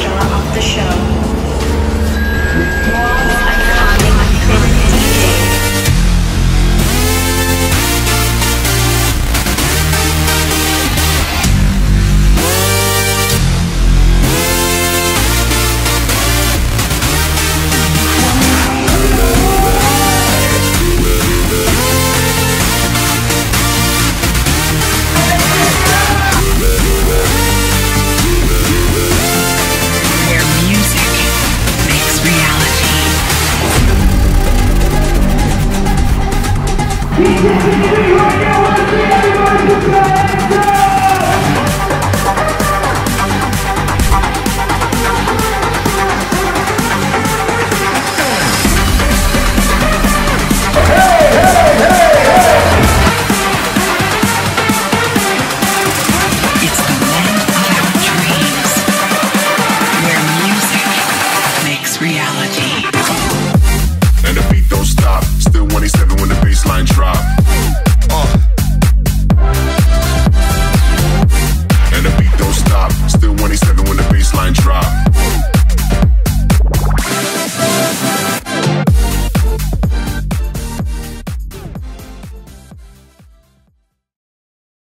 strong. He's